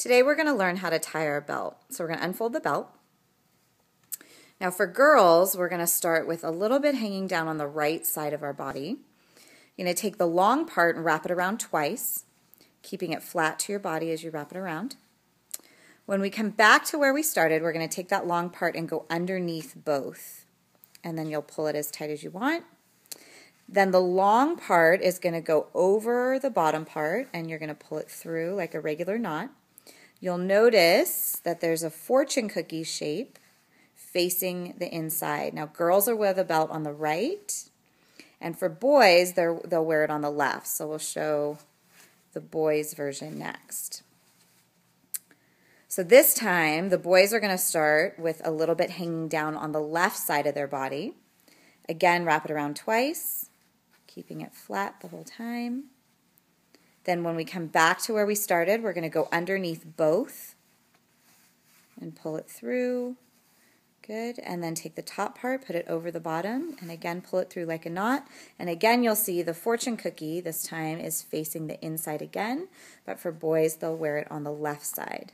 Today we're going to learn how to tie our belt. So we're going to unfold the belt. Now for girls, we're going to start with a little bit hanging down on the right side of our body. You're going to take the long part and wrap it around twice, keeping it flat to your body as you wrap it around. When we come back to where we started, we're going to take that long part and go underneath both. And then you'll pull it as tight as you want. Then the long part is going to go over the bottom part and you're going to pull it through like a regular knot. You'll notice that there's a fortune cookie shape facing the inside. Now, girls are wear the belt on the right, and for boys, they'll wear it on the left. So we'll show the boys' version next. So this time, the boys are going to start with a little bit hanging down on the left side of their body. Again, wrap it around twice, keeping it flat the whole time. Then when we come back to where we started, we're going to go underneath both and pull it through. Good. And then take the top part, put it over the bottom, and again pull it through like a knot. And again, you'll see the fortune cookie this time is facing the inside again, but for boys, they'll wear it on the left side.